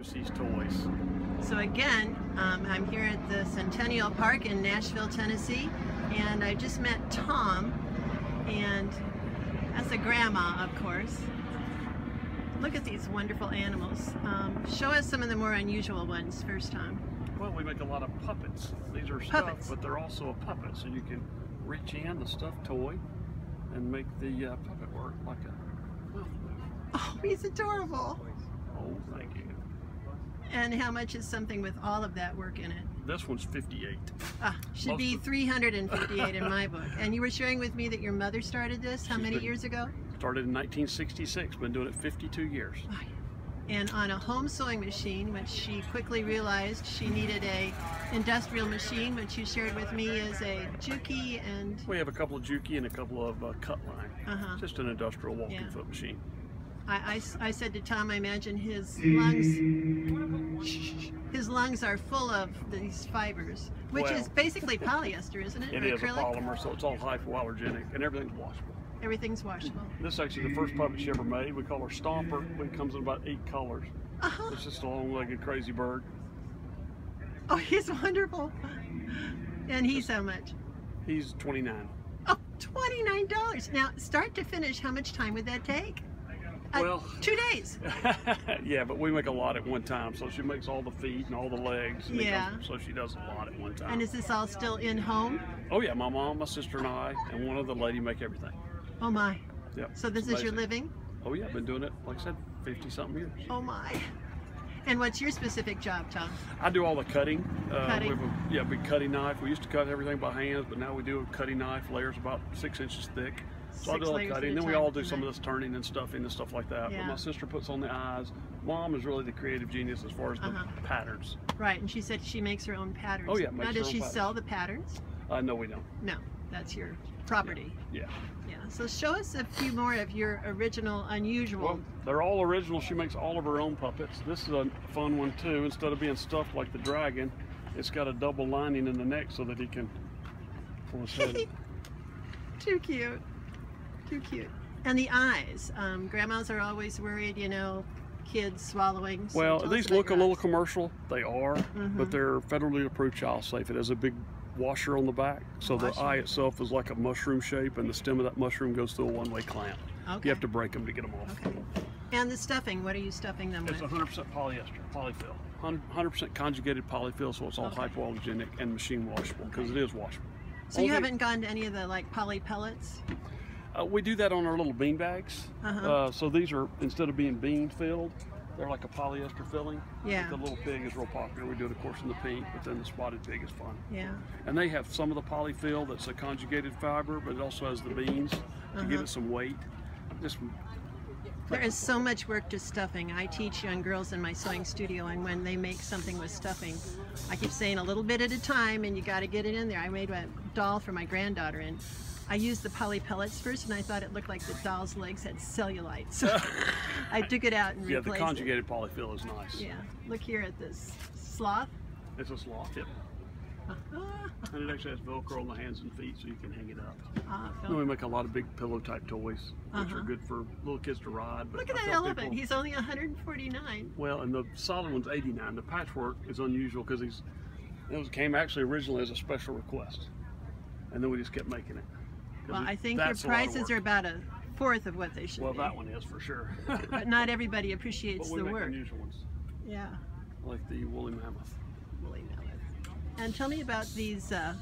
Lucy's Toys. So again, um, I'm here at the Centennial Park in Nashville, Tennessee, and I just met Tom, and that's a grandma, of course. Look at these wonderful animals. Um, show us some of the more unusual ones first, Tom. Well, we make a lot of puppets. These are stuffed, Puppets. but they're also a puppet, so you can reach in the stuffed toy and make the uh, puppet work like a. Oh, he's adorable. Oh, thank you. And how much is something with all of that work in it? This one's 58. Ah, should Most be 358 in my book. And you were sharing with me that your mother started this how She's many been- years ago? Started in 1966. Been doing it 52 years. and on a home sewing machine, which she quickly realized she needed a industrial machine, which you shared with me is a Juki and We have a couple of Juki and a couple of uh, cut line. Uh-huh. Just an industrial walking Yeah. foot machine. I, I I said to Tom, I imagine his lungs, his lungs are full of these fibers, which Well- is basically polyester, isn't it? It is is a polymer, so it's all hypoallergenic and everything's washable. Everything's washable. This is actually the first puppet she ever made. We call her Stomper. It comes in about eight colors. Uh-huh. It's just a long-legged crazy bird. Oh, he's wonderful. And he's how much? He's 29. Oh, $29. Now, start to finish, how much time would that take? Uh, Well- two days. yeah, but we make a lot at one time. So she makes all the feet and all the legs. Yeah. comes- so she does a lot at one time. And is this all still in home? oh yeah, my mom, my sister, and I, and one other lady make everything. Oh my. Yep. So this is your living? Oh yeah, I've been doing it, like I said, 50 something years. Oh my. And what's your specific job, Tom? I do all the cutting. Uh, Cutting. We have a yeah, big cutting knife. We used to cut everything by hands, but now we do a cutting knife, layers about six inches thick. So I do all the cutting. Then we all do some of this turning and stuffing and stuff like that. Yeah. But my sister puts on the eyes. Mom is really the creative genius as far as the Uh-huh. patterns. Right, and she said she makes her own patterns. Oh, yeah, Now, does she own sell the patterns? Uh, no, we don't. No, that's your property. Yeah. Yeah. So show us a few more of your original, unusual. Well, they're all original. She makes all of her own puppets. This is a fun one too. Instead of being stuffed like the dragon, it's got a double lining in the neck so that he can pull his head. Too cute. Cute. And the eyes. Um, grandmas are always worried, you know, kids swallowing. So Well, these look a little commercial. They are, Mhm. but they're federally approved child safe. It has a big washer on the back, so the eye itself is like a mushroom shape, and the stem of that mushroom goes through a one-way clamp. Okay. You have to break them to get them off. Okay. And the stuffing, what are you stuffing them with? It's 100% polyester, polyfill. 100% conjugated polyfill, so it's all Okay. hypoallergenic and machine washable because it is washable. So you haven't gone to any of the like poly pellets? Uh, we do that on our little bean bags. Uh-huh. Uh, so these are instead of being bean filled, they're like a polyester filling. Yeah. The little pig is real popular. We do it, of course, in the pink, but then the spotted pig is fun. Yeah. And they have some of the polyfill that's a conjugated fiber, but it also has the beans to give Uh-huh. it some weight. Just There is so much work to stuffing. I teach young girls in my sewing studio, and when they make something with stuffing, I keep saying a little bit at a time, and you got to get it in there. I made a doll for my granddaughter, and I used the poly pellets first, and I thought it looked like the doll's legs had cellulite. So I took it out and yeah, the replaced conjugated polyfill is nice. Yeah. Look here at this sloth. It's a sloth Ah, and it actually has Velcro on the hands and feet, so you can hang it up. ah, Then we make a lot of big pillow type toys, which Uh-huh. are good for little kids to ride. But Look at I that elephant. people- He's only 149. Well, and the solid one's 89. The patchwork is unusual because he's it was came actually originally as a special request, and then we just kept making it. Well, I think your that's a lot of prices are about a fourth of what they should Well, be. Well, that one is for sure. But not everybody appreciates But we the make work. unusual ones, Yeah. like the woolly mammoth. Woolly mammoth. And tell me about these uh,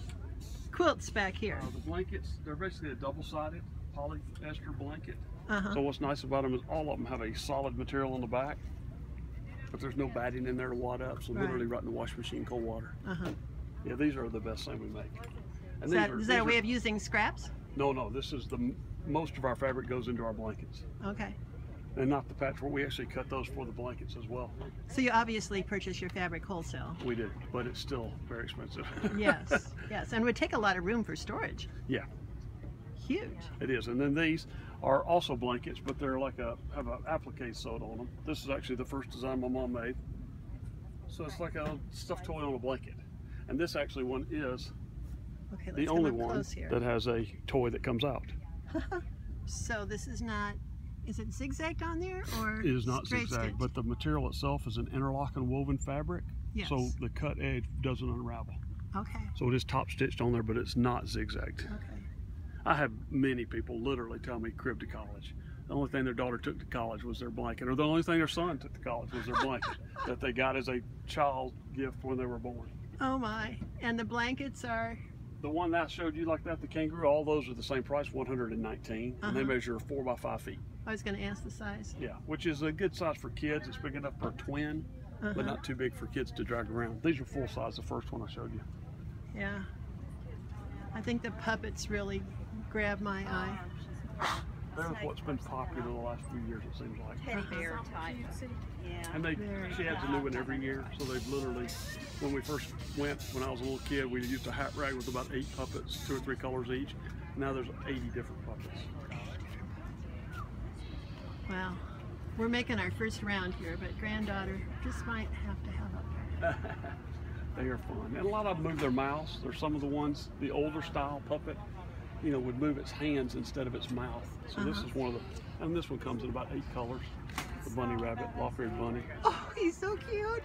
quilts back here. Uh, the blankets, they're basically a double-sided polyester blanket. Uh-huh. So what's nice about them is all of them have a solid material on the back, but there's no batting in there to wad up. So Right. literally right in the washing machine, cold water. Uh-huh. Yeah, these are the best thing we make. And Is that, are- is that a way are- of using scraps? No, no. This is the most of our fabric goes into our blankets, Okay. and not the patchwork. We actually cut those for the blankets as well. So you obviously purchase your fabric wholesale. We did, but it's still very expensive. Yes, yes, and would take a lot of room for storage. yeah, Huge. it is. And then these are also blankets, but they're like a have an applique sewed on them. This is actually the first design my mom made. So it's like a stuffed toy on a blanket. And this actually one is Okay, the only one here. that has a toy that comes out. So this is not is it zigzagged on there or It is not zigzag, stitch? but the material itself is an interlocking woven fabric. yes. So the cut edge doesn't unravel. okay. So it is top stitched on there, but it's not zigzagged. Okay. I have many people literally tell me crib to college. The only thing their daughter took to college was their blanket, or the only thing their son took to college was their blanket that they got as a child gift when they were born. Oh my! And the blankets are The one that I showed you like that, the kangaroo, all those are the same price, 119, and they Uh-huh. measure four by five feet. I was going to ask the size. Yeah, which is a good size for kids. It's big enough for a twin, Uh-huh. but not too big for kids to drag around. These are full size, the first one I showed you. Yeah. I think the puppets really grab my eye. They're what's been popular the last few years, it seems like. teddy bear type. Yeah. And they, she adds a new one every year. So they've literally, when we first went, when I was a little kid, we used a hat rag with about eight puppets, two or three colors each. Now there's 80 different puppets. Wow. We're making our first round here, but granddaughter just might have to have a they are fun. And a lot of them move their mouths. There's some of the ones, the older style puppet, you know, would move its hands instead of its mouth. So this Uh-huh. is one of the, and this one comes in about eight colors. The bunny rabbit, lop-eared bunny. Oh, he's so cute.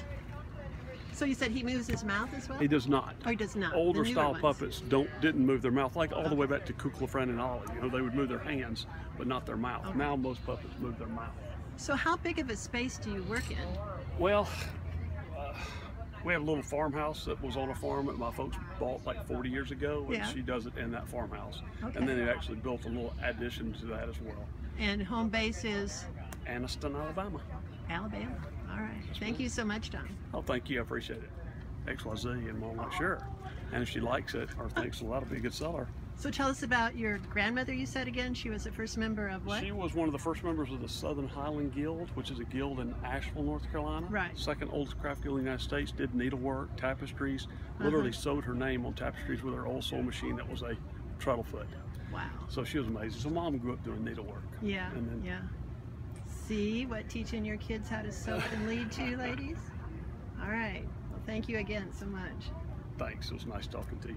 So you said he moves his mouth as well? He does not. Oh, he does not. Older style ones. puppets don't didn't move their mouth like all the way back to Kukla, Fran, and Ollie. You know, they would move their hands, but not their mouth. Okay. Now most puppets move their mouth. So how big of a space do you work in? Well, uh, we have a little farmhouse that was on a farm that my folks bought like 40 years ago, and Yeah. she does it in that farmhouse. Okay. And then they actually built a little addition to that as well. And home base is Anniston, Alabama. Alabama. All right. Thank you so much, Don. Oh, thank you. I appreciate it. XYZ, and mom like sure. And if she likes it or thinks that'll be a good seller. So tell us about your grandmother. You said again she was the first member of what? She was one of the first members of the Southern Highland Guild, which is a guild in Asheville, North Carolina. Right. Second oldest craft guild in the United States. Did needlework, tapestries. Uh-huh. Literally sewed her name on tapestries with her old sewing machine that was a treadlefoot. Wow. So she was amazing. So mom grew up doing needlework. Yeah. And then Yeah. See what teaching your kids how to sew can lead to, ladies? All right. Well, thank you again so much. thanks. It was nice talking to you.